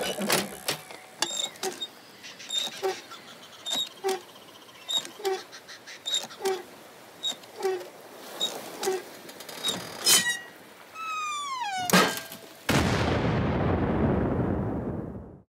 Okay.